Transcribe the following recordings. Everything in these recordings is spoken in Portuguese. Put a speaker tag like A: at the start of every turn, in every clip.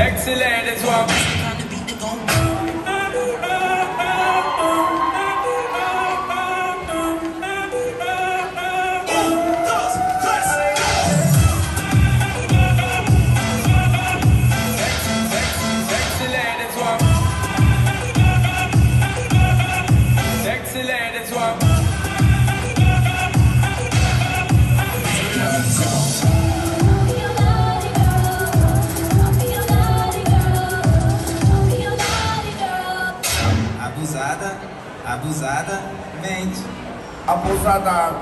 A: Excellent as
B: what
C: Abusada, abusada, mente.
D: Abusada.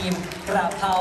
A: ทีมกระเพรา